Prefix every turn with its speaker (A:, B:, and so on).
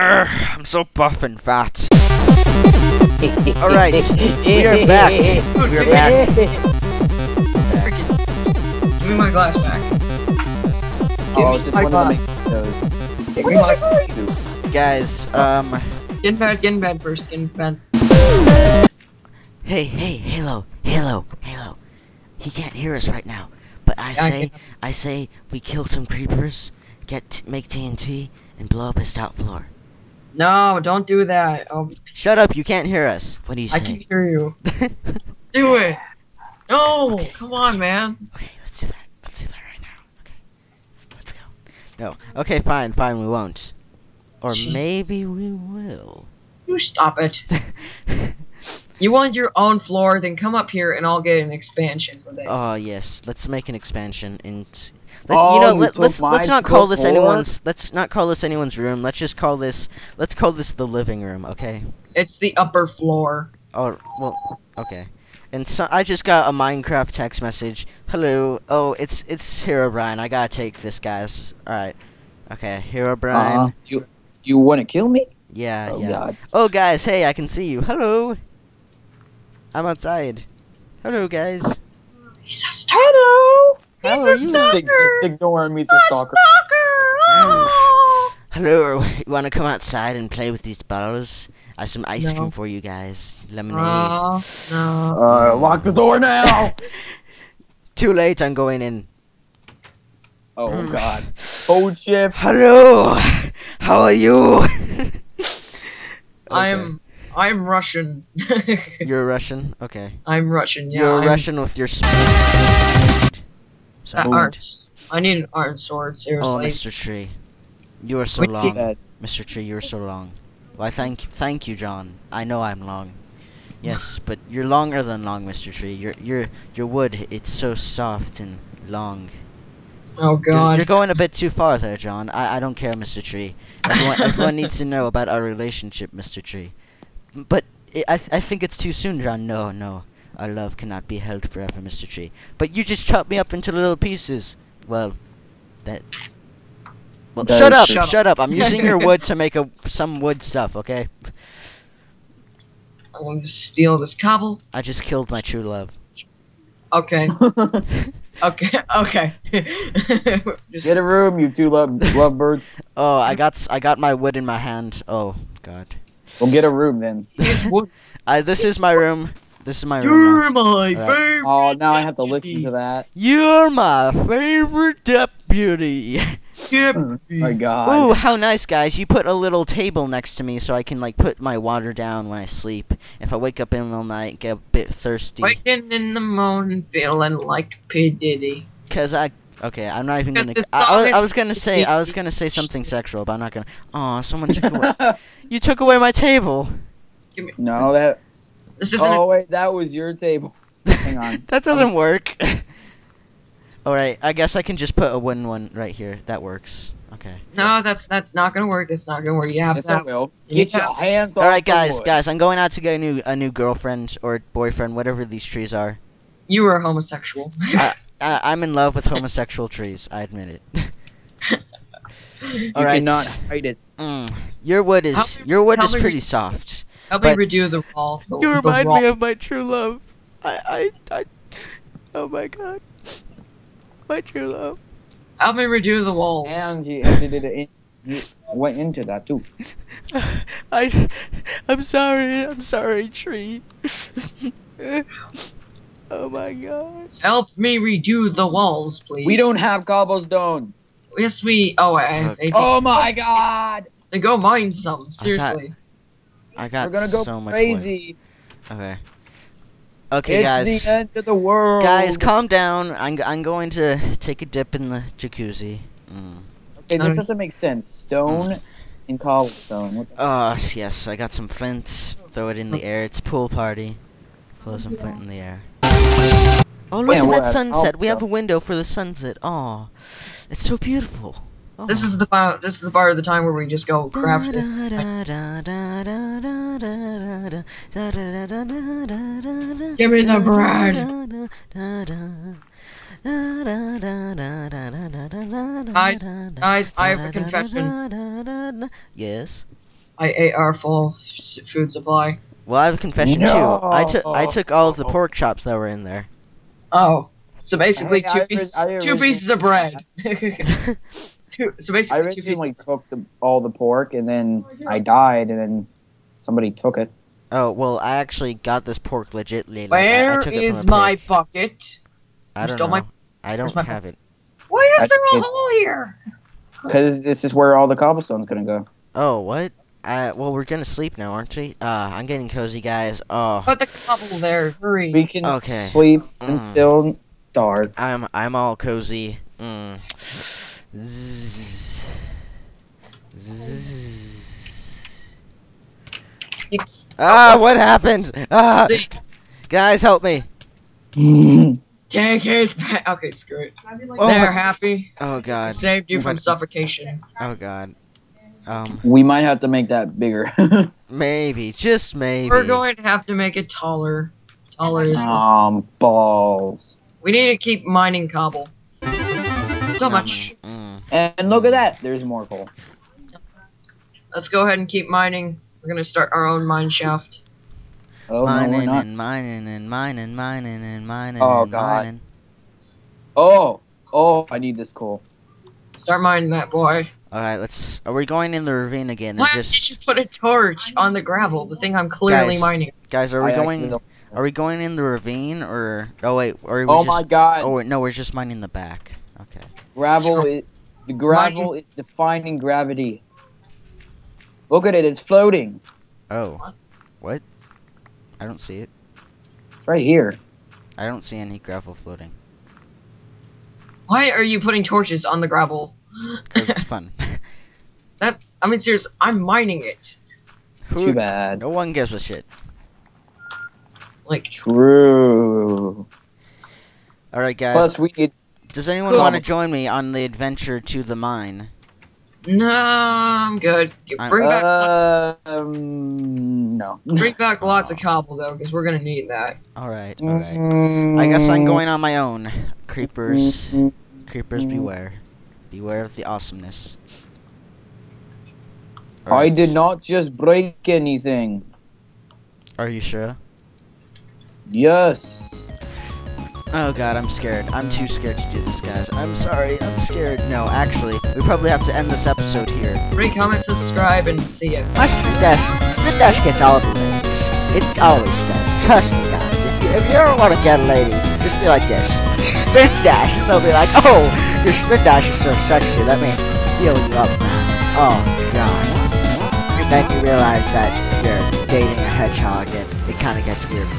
A: Arrgh, I'm so buff and fat. Alright, we are back. We are back.
B: Freaking. Give me my glass back.
C: Oh, it's just
B: my
C: one of the those.
B: Give me my. glass.
A: Guys, um,
B: Get in bed, get in bed first, get in bed.
A: hey, hey, Halo, Halo, Halo. He can't hear us right now, but I
B: I
A: say,
B: can-
A: I say, we kill some creepers, get t make TNT, and blow up his top floor.
B: No, don't do that. Oh,
A: Shut up, you can't hear us. What do you
B: I can hear you. Do it. No,
A: Okay.
B: come on, man.
A: Okay, let's do that. Let's do that right now. Okay, let's, let's go. No. Okay, fine, fine. We won't. Or
B: Jeez.
A: maybe we will.
B: You stop it. You want your own floor, then come up here and I'll get an expansion for this.
A: oh yes, let's make an expansion and. Let,
C: Oh,
A: you know,
C: you
A: let,
C: took
A: let's let's not call this
C: floor?
A: anyone's. Let's not call this anyone's room. Let's just call this. Let's call this the living room. Okay.
B: It's the upper floor.
A: Oh well. Okay. And so I just got a Minecraft text message. Hello. Oh, it's it's Herobrine. I gotta take this, guys. All right. Okay, Herobrine.
C: Uh, you you want to kill me?
A: Yeah,
C: oh
A: yeah.
C: God.
A: Oh, guys, hey, I can see you. Hello. I'm outside. Hello, guys.
B: He's a Hello.
A: How are you?
C: Just, ig- just ignoring me, a stalker.
B: Oh.
A: Hello. You want to come outside and play with these balls? I have some ice
B: No.
A: cream for you guys. Lemonade.
B: No, no.
C: Uh, lock the door now.
A: Too late. I'm going in.
C: oh God. Code shift.
A: Hello. How are you?
B: I'm I'm Russian.
A: You're Russian. Okay.
B: I'm Russian. Yeah.
A: You're
B: I'm,
A: Russian with your. Sp-
B: Uh, art. I need an art sword.
A: Oh, Mr. Tree. You are so
B: Wait,
A: long.
C: Bad.
A: Mr. Tree, you're so long. Why, thank thank you, John. I know I'm long. Yes, but you're longer than long, Mr. Tree. Your your your wood, it's so soft and long.
B: oh
A: You're,
B: God.
A: you're going a bit too far there, John. I, I don't care, Mr. Tree. Everyone everyone needs to know about our relationship, Mr. Tree. But i I th- I think it's too soon, John. No, no. Our love cannot be held forever, Mr. Tree. But you just chopped me up into little pieces. Well, that. Well,
C: That
A: shut
C: is
A: up! Shut up! I'm using your wood to make a some wood stuff. Okay.
B: I'm going to steal this cobble.
A: I just killed my true love.
B: Okay. Okay. Okay. Just-
C: Get a room, you two love lovebirds.
A: Oh, I got s- I got my wood in my hand. Oh God.
C: Well, get a room then.
A: I uh, this is my room. This is my room.
B: You're my
A: Alright.
B: favorite.
C: Oh, now I have to listen to that.
A: You're my favorite deputy.
C: Oh my God.
A: Ooh, how nice, guys. You put a little table next to me so I can, like, put my water down when I sleep. If I wake up in the middle of the night, get a bit thirsty.
B: Waking in the morning, feeling like P Diddy.
A: Because I. Okay, I'm not even gonna. I, I, was- I was gonna say. I was gonna say something sexual, but I'm not gonna. Oh, someone took away. You took away my table.
C: No, that. Oh wait, that was your table. Hang on.
A: that doesn't um, work. Alright, I guess I can just put a wooden one right here. That works. Okay.
B: no, that's that's not gonna work. It's not gonna work. You have
C: Yes,
B: to.
C: I
B: Have,
C: will.
B: You
C: Get your
B: have-
C: hands off
A: Alright, guys,
C: wood.
A: guys, I'm going out to get a new a new girlfriend or boyfriend, whatever these trees are.
B: you were homosexual.
A: I, I, I'm in love with homosexual trees. I admit it.
C: You
A: Alright.
C: cannot hide it.
A: Mm. Your wood
B: How
A: is
B: many-
A: your wood
B: how
A: is
B: many-
A: pretty soft.
B: Help me redo the wall. The,
A: You remind
B: wall.
A: me of my true love. I, I, I, oh my god, my true love.
B: Help me redo the walls.
C: And he edited it. In, he went into that too.
A: I, I'm sorry. I'm sorry, tree. Oh my god.
B: Help me redo the walls, please.
C: We don't have cobblestone.
B: Yes, we. Oh, I.
A: Look.
B: I
C: Oh my God!
B: Then go mine some. Seriously.
A: I got
C: We're gonna go
A: so much
C: crazy.
A: wood. Okay. Okay,
C: it's
A: guys.
C: the end of the world.
A: Guys, calm down. I'm, g- I'm going to take a dip in the jacuzzi. Mm.
C: Okay, this
B: Um,
C: doesn't make sense. Stone and cobblestone. What the-
A: Oh, yes, I got some flint. Throw it in the air. It's pool party. Throw some flint in the air. Oh, look
C: Man,
A: at that sunset. We have a window for the sunset. Oh, it's so beautiful. Oh.
B: This is the part. This is the part of the time where we just go craft it. Give me the bread.
A: Guys,
B: guys, I have a confession.
A: Yes.
B: I ate our full food supply.
A: Well, I have a confession too. I took I took all of the pork chops that were in there.
B: Oh, so basically
C: I-
B: two
C: I
B: pieces,
C: I
B: two pieces of bread. two, so basically
C: I
B: two pieces.
C: originally took the, all the pork, and then I died, and then somebody took it.
A: oh well, I actually got this pork legitly. Like, I, I took
B: is
A: a
B: my
A: pig.
B: bucket?
A: I don't know.
B: my-
A: I don't
B: my-
A: have it.
B: Why is there a
C: it-
B: hole here?
C: Because this is where all the cobblestone's gonna go.
A: Oh what? Uh, well, we're gonna sleep now, aren't we? Uh, I'm getting cozy, guys. Oh,
B: Put the cobble there. Hurry.
C: We can
A: Okay.
C: sleep
A: Mm.
C: until dark.
A: I'm I'm all cozy. Mm. Zzz. Zzz. Ah, what happened? Ah, guys, help me!
B: take his back. Okay, screw it.
A: Oh,
B: there,
A: my-
B: happy.
A: Oh god.
B: Saved you from
A: What?
B: suffocation.
A: Oh god. Um,
C: we might have to make that bigger.
A: maybe, just maybe.
B: We're going to have to make it taller. Taller is.
C: um, balls.
B: We need to keep mining cobble. So
A: Um,
B: much.
A: mm.
C: And look at that. There's more coal.
B: Let's go ahead and keep mining. We're gonna start our own mine shaft.
C: Oh no, we're
A: mining
C: not.
A: and mining and mining, and mining and mining
C: Oh,
A: and
C: God.
A: mining.
C: Oh, oh, I need this coal.
B: Start mining that boy.
A: All right, let's. Are we going in the ravine again? Or
B: Why did
A: just
B: you put a torch on the gravel? The thing I'm clearly
A: Guys,
B: mining.
A: guys, are we
C: I
A: going? Are we going in the ravine or? Oh wait, are we
C: Oh
A: just?
C: my god.
A: Oh wait, no, we're just mining the back. Okay.
C: Gravel is the gravel is defining gravity. Look at it, it's floating.
A: Oh, what? I don't see it.
C: Right here.
A: I don't see any gravel floating.
B: Why are you putting torches on the gravel?
A: Cause it's fun.
B: That I mean, serious. I'm mining it.
C: Too bad.
A: No one gives a shit.
B: Like,
C: True.
A: All right, guys.
C: Plus we need
A: Does anyone want to join me on the adventure to the mine?
B: No, I'm good.
A: I'm-
B: Bring back,
C: um no.
B: bring back lots of cobble though, because we're gonna need that.
A: All right, all right. I guess I'm going on my own. Creepers, creepers, beware, beware of the awesomeness.
C: I did not just break anything.
A: Are you sure?
C: Yes.
A: Oh god, I'm scared. I'm too scared to do this, guys. I'm sorry. I'm scared. No, actually, we probably have to end this episode here.
B: Rate, comment, subscribe, and see ya.
D: My spin dash, spin dash gets all the ladies. It always does. Trust me, guys. If you, if you ever want to get a lady, just be like this. Spin dash, and they'll be like, oh, your spin dash is so sexy. Let me feel you up, now. Oh, God. And then you realize that you're dating a hedgehog, and it kind of gets weird.